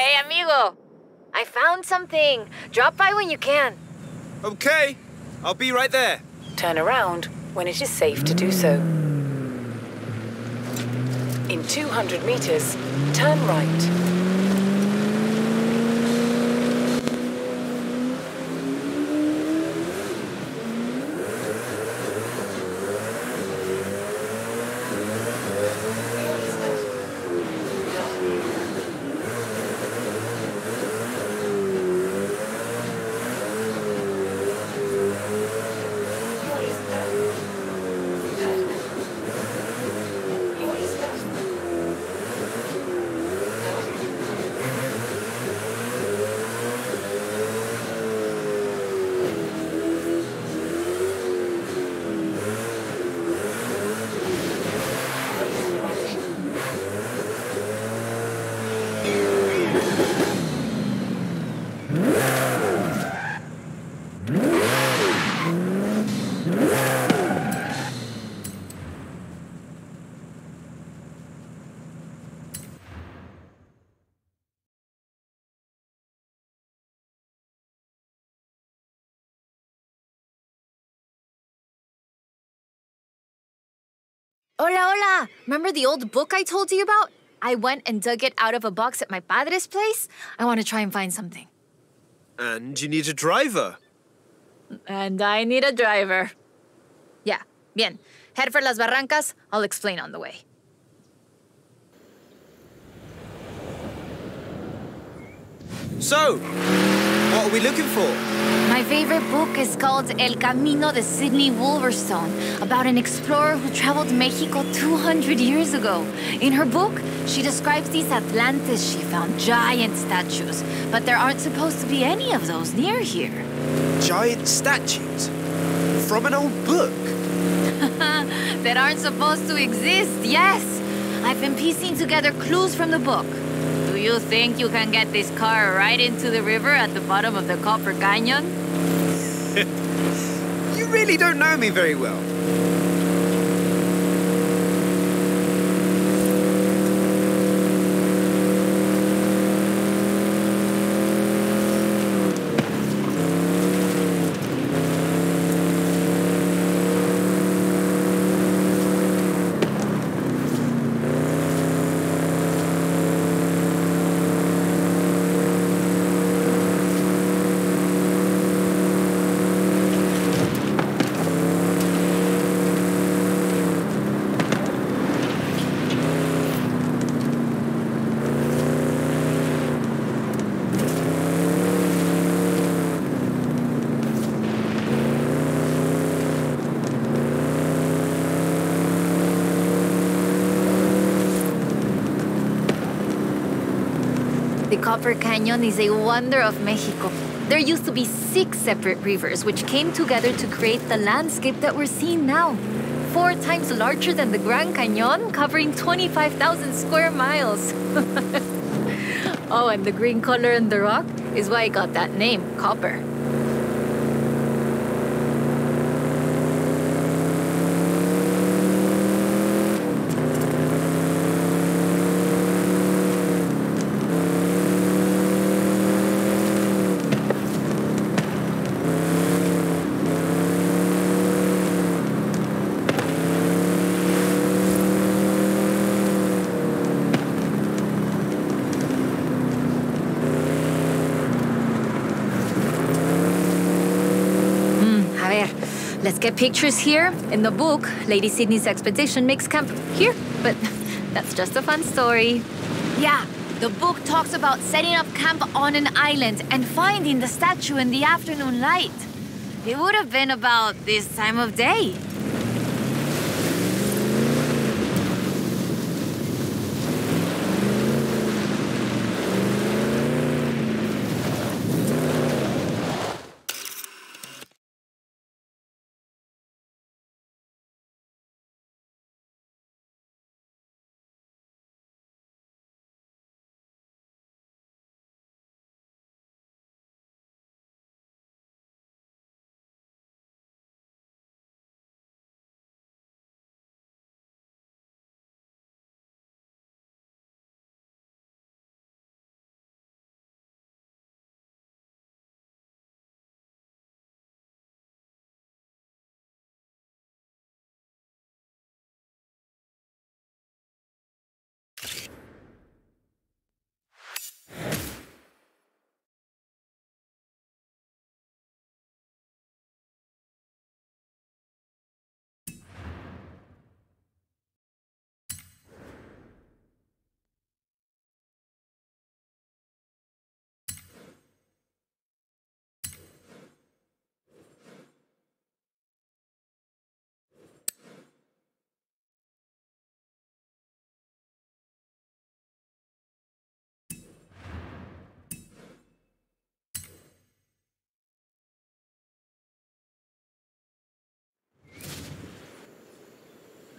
Hey, amigo. I found something. Drop by when you can. Okay, I'll be right there. Turn around when it is safe to do so. In 200 meters, turn right. Hola, hola. Remember the old book I told you about? I went and dug it out of a box at my padre's place. I want to try and find something. And you need a driver. And I need a driver. Yeah, bien. Head for Las Barrancas. I'll explain on the way. So, what are we looking for? My favorite book is called El Camino de Sydney Wolverstone, about an explorer who traveled Mexico 200 years ago. In her book, she describes these Atlantis she found, giant statues, but there aren't supposed to be any of those near here. Giant statues? From an old book? that aren't supposed to exist, yes. I've been piecing together clues from the book. You think you can get this car right into the river at the bottom of the Copper Canyon? You really don't know me very well. Copper Canyon is a wonder of Mexico. There used to be six separate rivers which came together to create the landscape that we're seeing now. Four times larger than the Grand Canyon, covering 25,000 square miles. oh, and the green color in the rock is why it got that name, copper. A ver, let's get pictures here. In the book, Lady Sydney's expedition makes camp here, but that's just a fun story. Yeah, the book talks about setting up camp on an island and finding the statue in the afternoon light. It would have been about this time of day.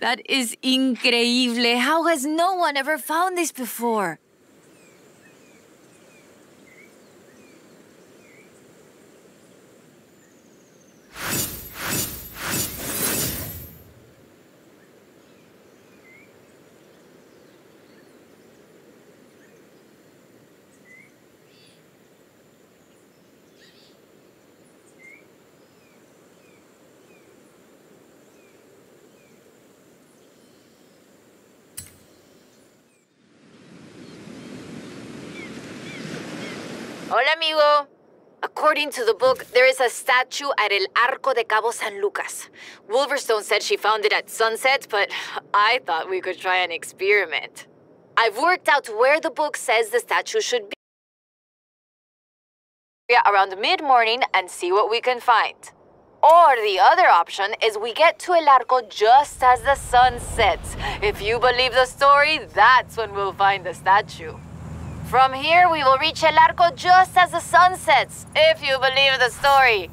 That is increíble. How has no one ever found this before? Hola, amigo. According to the book, there is a statue at El Arco de Cabo San Lucas. Wolverstone said she found it at sunset, but I thought we could try an experiment. I've worked out where the book says the statue should be around mid-morning and see what we can find. Or the other option is we get to El Arco just as the sun sets. If you believe the story, that's when we'll find the statue. From here, we will reach El Arco just as the sun sets, if you believe the story.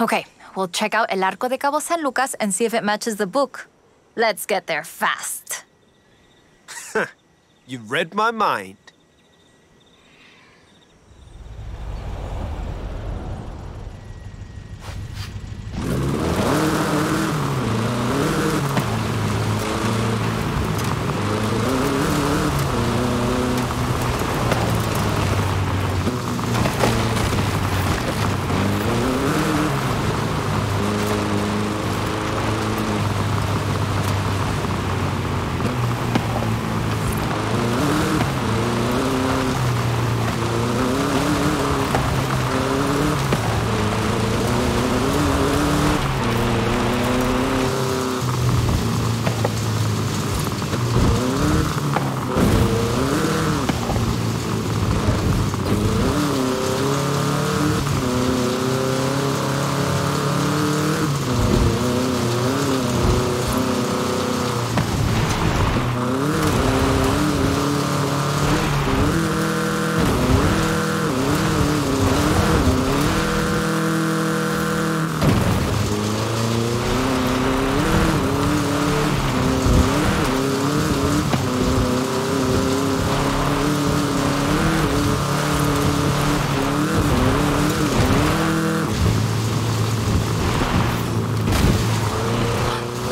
Okay, we'll check out El Arco de Cabo San Lucas and see if it matches the book. Let's get there fast. You read my mind.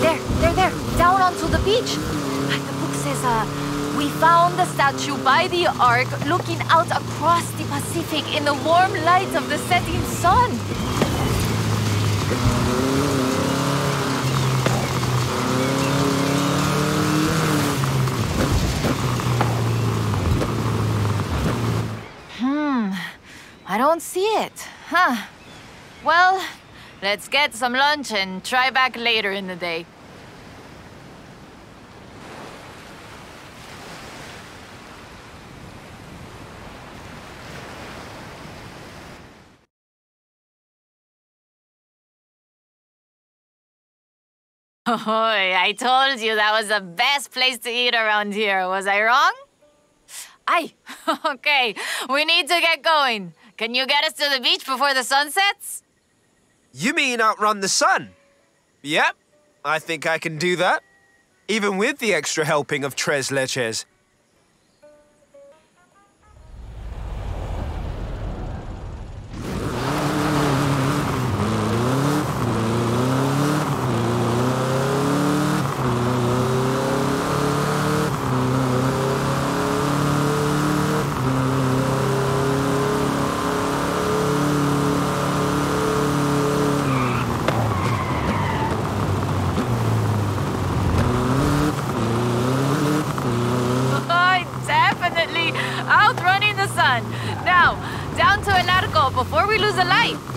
There, there, there, down onto the beach. The book says, uh, we found the statue by the ark looking out across the Pacific in the warm light of the setting sun. Hmm, I don't see it. Huh. Well, let's get some lunch and try back later in the day. Oh, I told you that was the best place to eat around here. Was I wrong? Aye. okay, we need to get going. Can you get us to the beach before the sun sets? You mean outrun the sun? Yep, I think I can do that. Even with the extra helping of tres leches.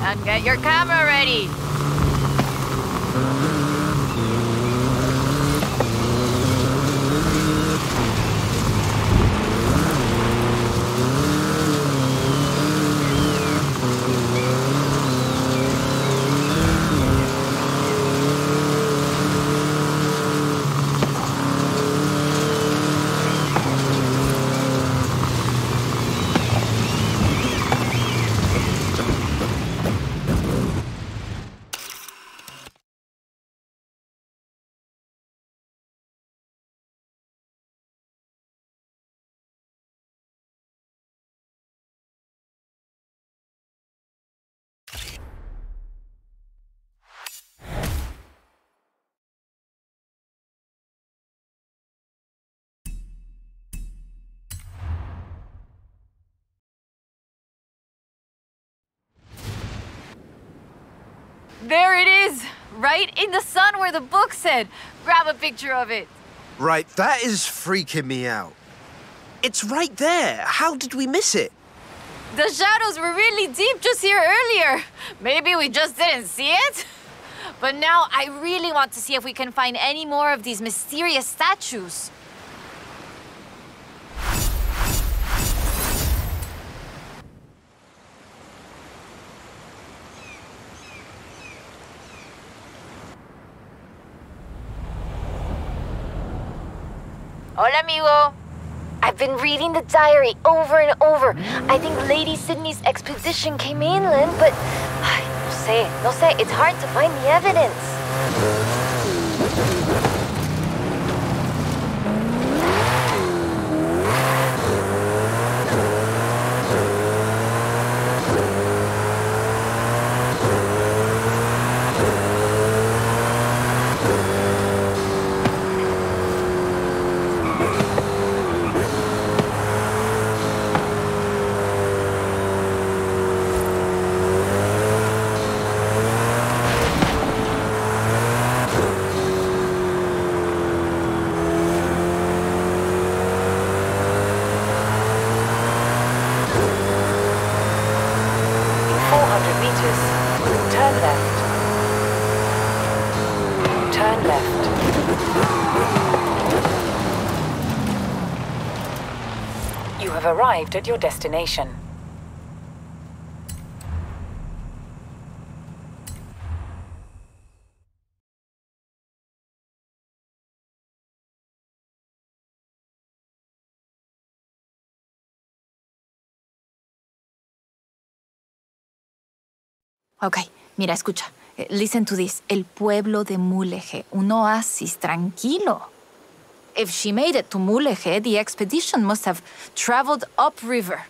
And get your camera ready. There it is! Right in the sun where the book said. Grab a picture of it. Right, that is freaking me out. It's right there. How did we miss it? The shadows were really deep just here earlier. Maybe we just didn't see it? But now I really want to see if we can find any more of these mysterious statues. Hola, amigo. I've been reading the diary over and over. I think Lady Sydney's expedition came inland, but... No sé, no sé. It's hard to find the evidence. Have arrived at your destination. Ok, mira, escucha. Eh, Listen to this. El pueblo de Mulegé, un oasis tranquilo. If she made it to Mulegé, the expedition must have traveled upriver.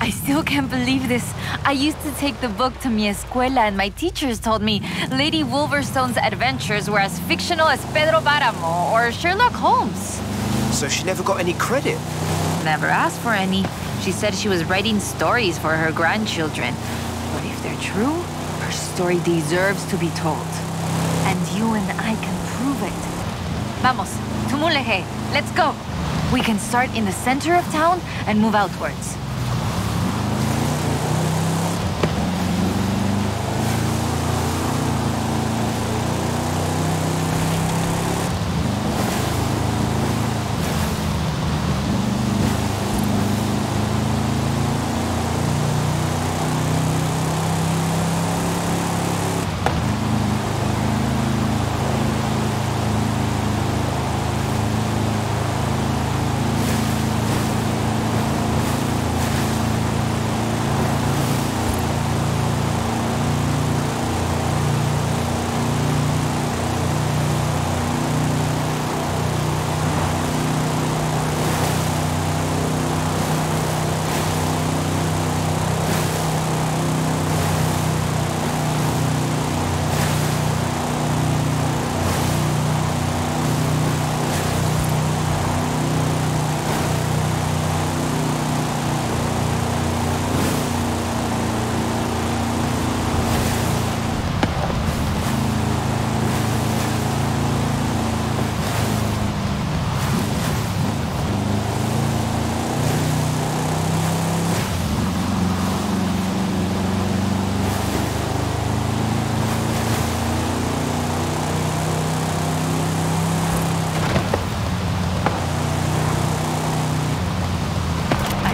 I still can't believe this. I used to take the book to mi escuela, and my teachers told me Lady Wolverstone's adventures were as fictional as Pedro Páramo or Sherlock Holmes. So she never got any credit. Never asked for any. She said she was writing stories for her grandchildren. But if they're true, her story deserves to be told. And you and I can prove it. Vamos, to Mulegé. Let's go. We can start in the center of town and move outwards.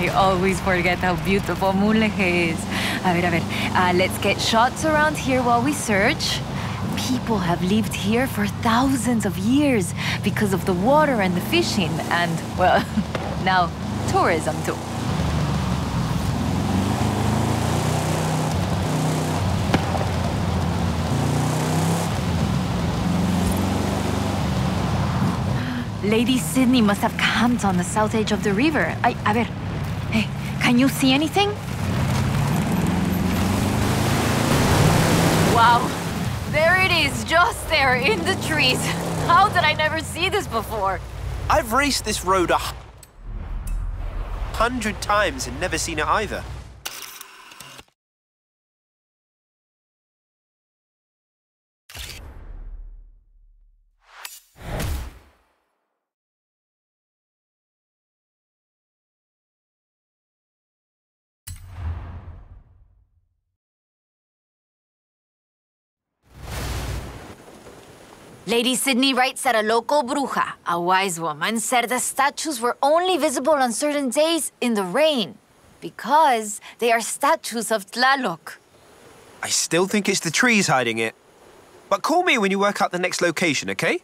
I always forget how beautiful Mulegé is. A ver, a ver. Uh, let's get shots around here while we search. People have lived here for thousands of years because of the water and the fishing and, well, now tourism too. Lady Sydney must have camped on the south edge of the river. I, a ver. Can you see anything? Wow, there it is, just there in the trees. How did I never see this before? I've raced this road a hundred times and never seen it either. Lady Sydney writes that a local bruja, a wise woman, said the statues were only visible on certain days in the rain because they are statues of Tlaloc. I still think it's the trees hiding it. But call me when you work out the next location, okay?